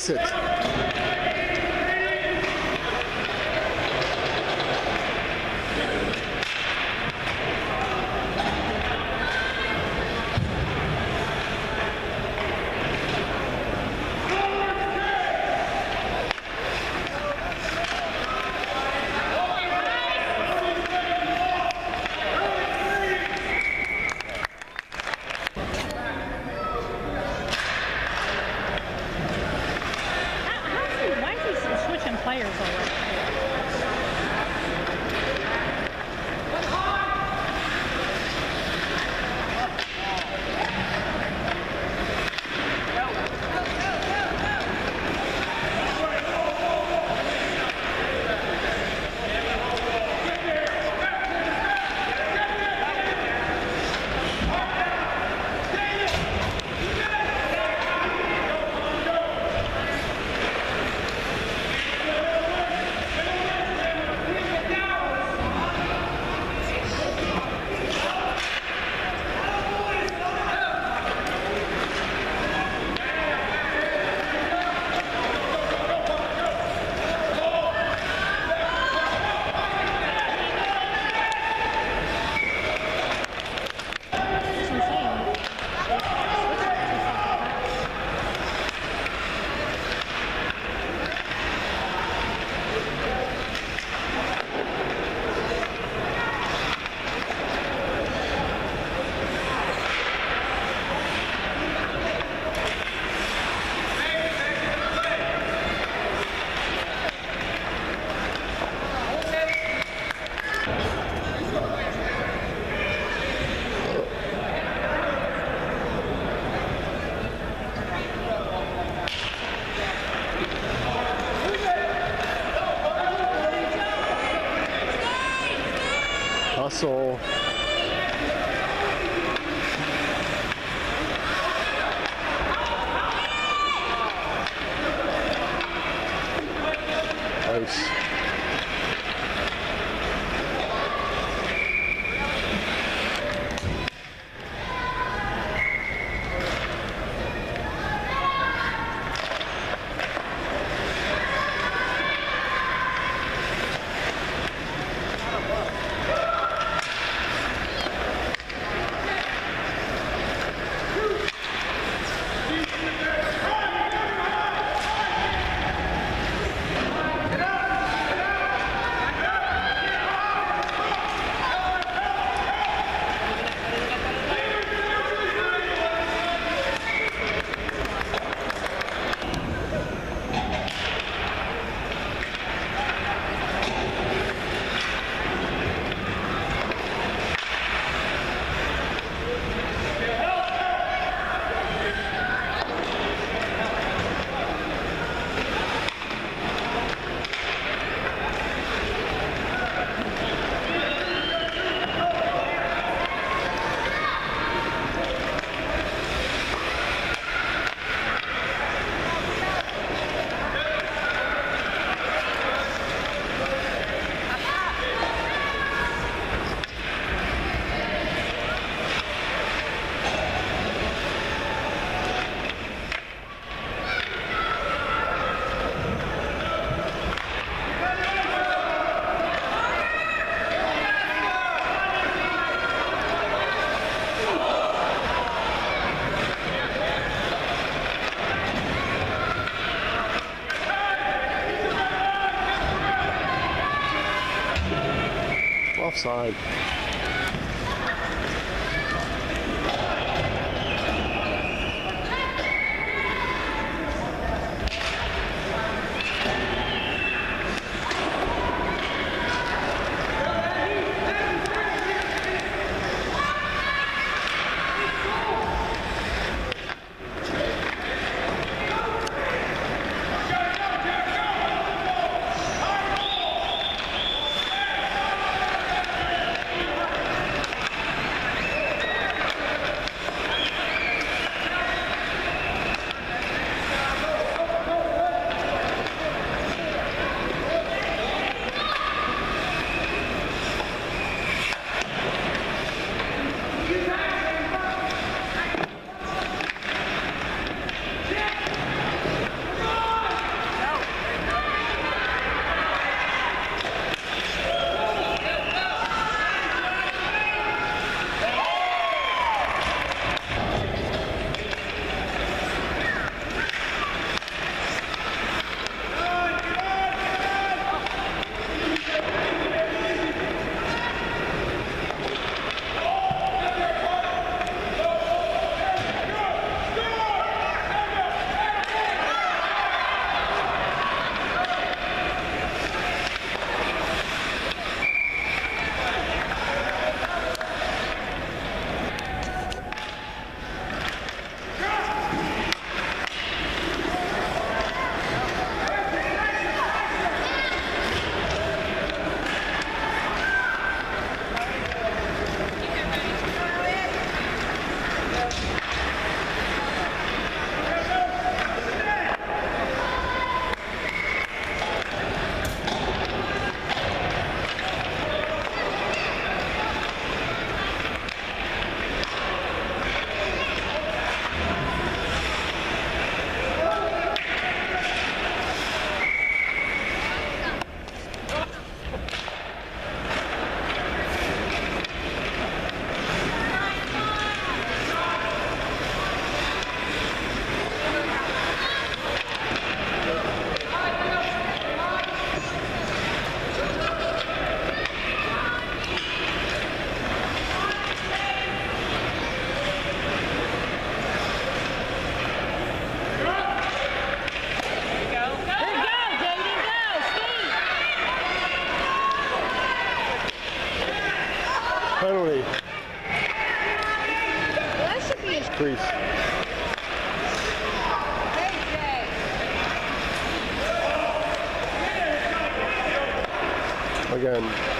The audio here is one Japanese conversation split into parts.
miss it. Hustle. Nice. outside. increase. Again,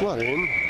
It's not in.